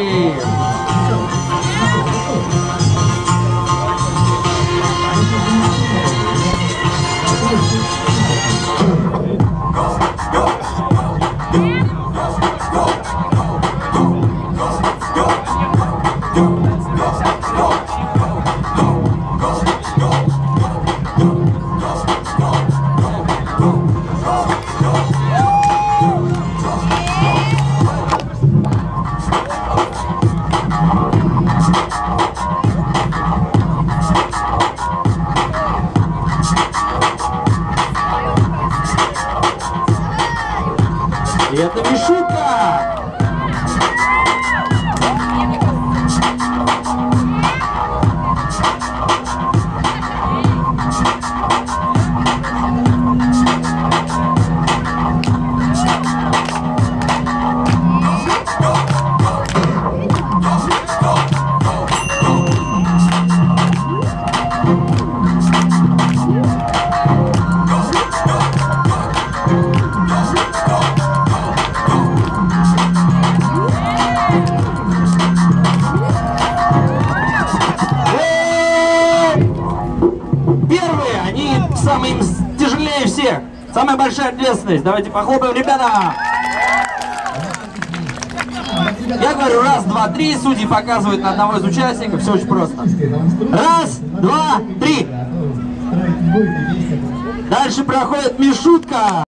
Sim. И это не шутка! Первые, они самые тяжелее всех. Самая большая ответственность. Давайте похлопаем, ребята! Я говорю раз, два, три, судьи показывают на одного из участников, все очень просто. Раз, два, три. Дальше проходит Мишутка.